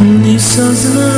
Nisam znao Nisam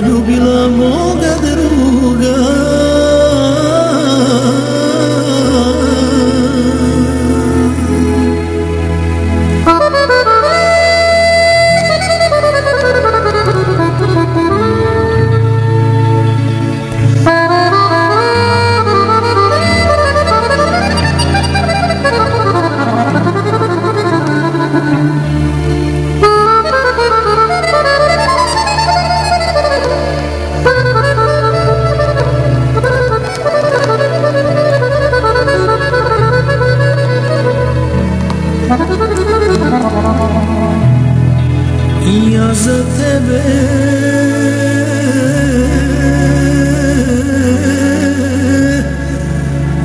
Odu bilam o kadar ja za tebe.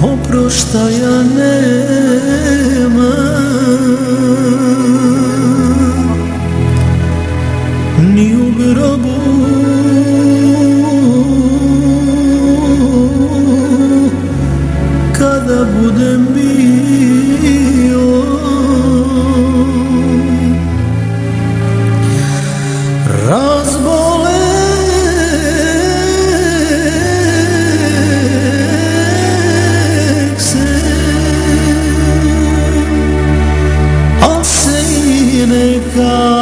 Oproštaja ne. God.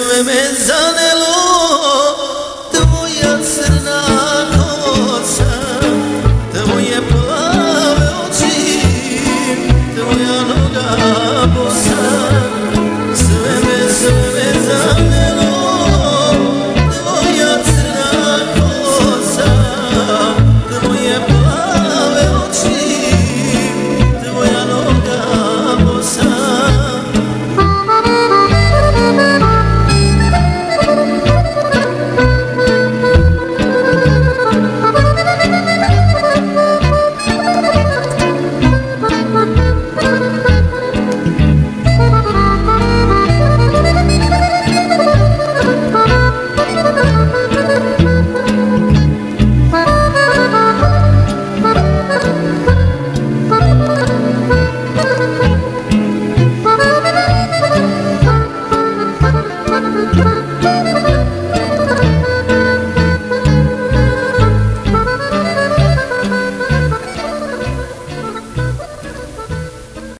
علم من Música